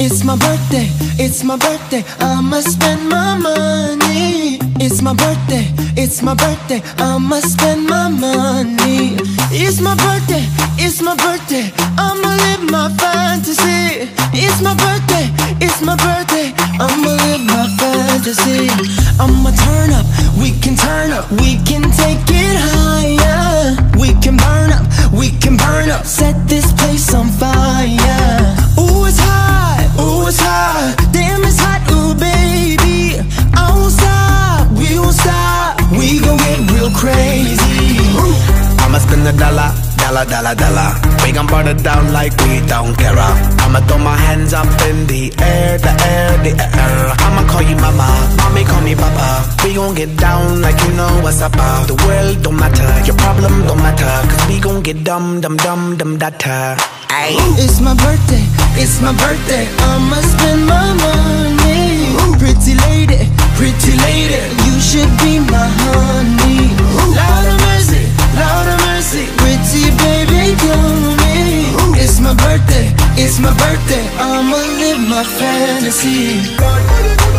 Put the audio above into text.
It's my birthday, it's my birthday, I'ma spend my money. It's my birthday, it's my birthday, I'ma spend my money. It's my birthday, it's my birthday, I'ma live my fantasy. It's my birthday, it's my birthday, I'ma live my fantasy. I'ma turn up, we can turn up, we can take Spend a dollar, dollar, dollar, dollar. We gon' burn it down like we don't care. I'ma throw my hands up in the air, the air, the air. I'ma call you mama, mommy call me papa. We gon' get down like you know what's up. uh. The world don't matter, your problem don't matter. Cause we gon' get dumb, dumb, dumb, dumb, data. Ayy. It's my birthday, it's my birthday, I'ma spend my money. Pretty lady, pretty lady, it's my birthday, I'ma live my fantasy.